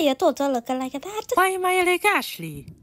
Halljatok dolog a legedet. Baj, my elég Ashley.